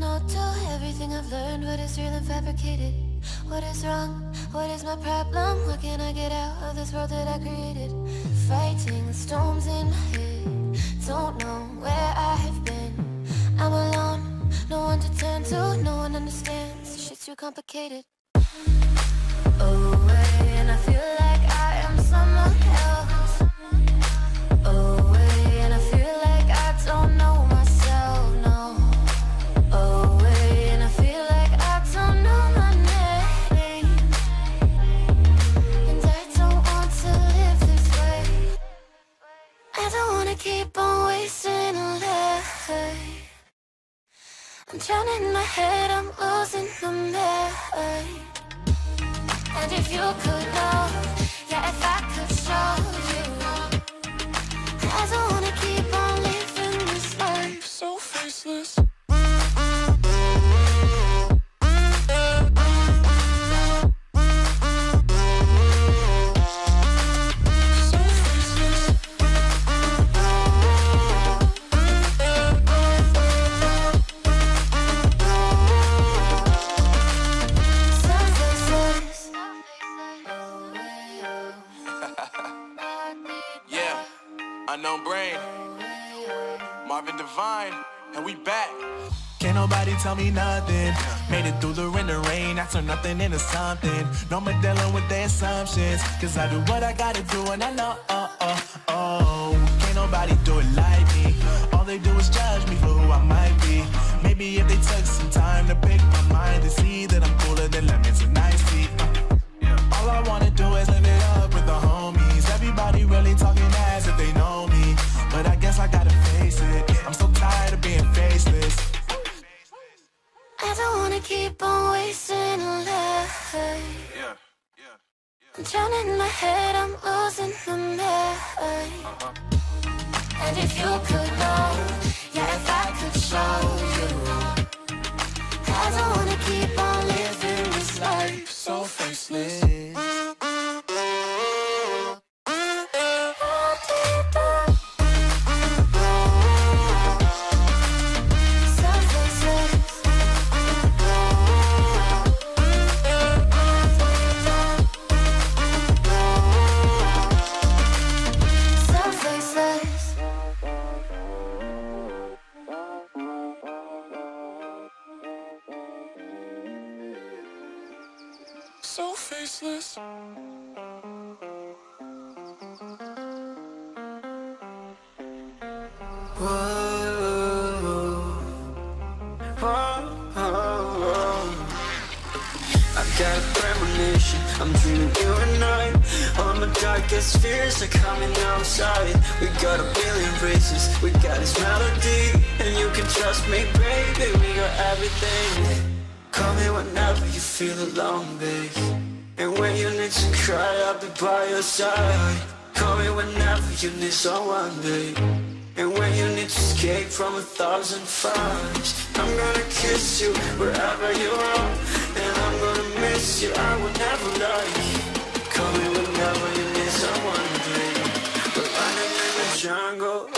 On to everything I've learned, what is real and fabricated. What is wrong? What is my problem? What can I get out of this world that I created? Fighting the storms in my head. Don't know where I have been. I'm alone, no one to turn to, no one understands. Shit's too complicated. Away, drowning in my head, I'm losing my mind. And if you could know, unknown brain, Marvin Divine, and we back. Can't nobody tell me nothing. Made it through the wind and rain. I turn nothing into something. No more dealing with their assumptions. Cause I do what I gotta do and I know, uh, guess I gotta face it. I'm so tired of being faceless. I don't wanna keep on wasting a life. Yeah, I'm drowning in my head, I'm losing my mind. Uh-huh. And if you could know, so faceless. I got a premonition, I'm dreaming you and I. All my darkest fears are coming outside. We got a billion races, we got this melody And you can trust me, baby, we got everything Call me whenever you feel alone, babe. And when you need to cry, I'll be by your side. Call me whenever you need someone, babe. And when you need to escape from a thousand fires I'm gonna kiss you wherever you are. And I'm gonna miss you, I will never lie. Call me whenever you need someone, babe. We're running in the jungle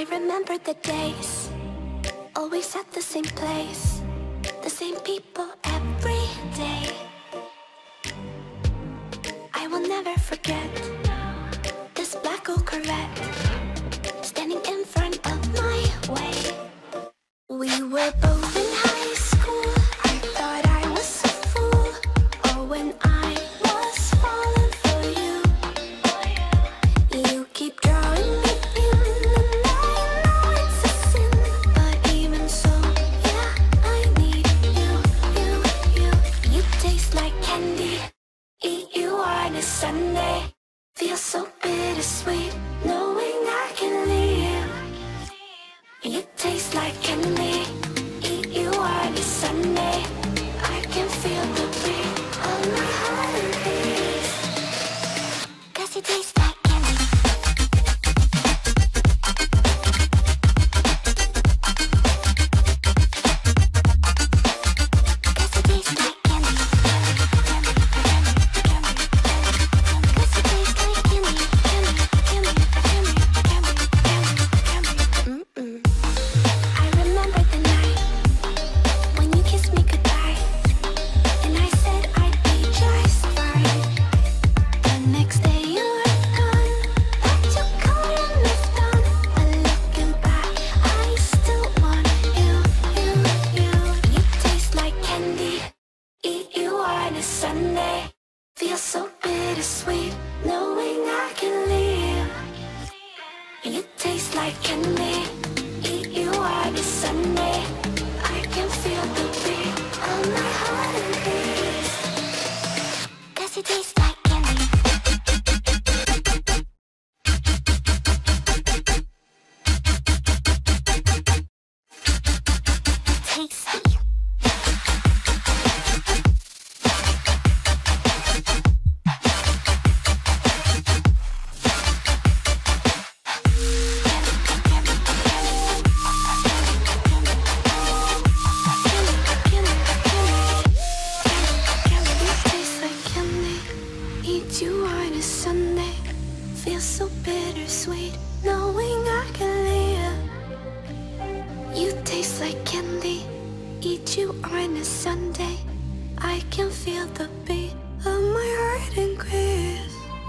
I remember the days Always at the same place The same people every day. I will never forget what you are a Sunday feels so bittersweet, knowing I can live. You taste like candy, eat you on a Sunday. I can feel the beat of my heart in grip.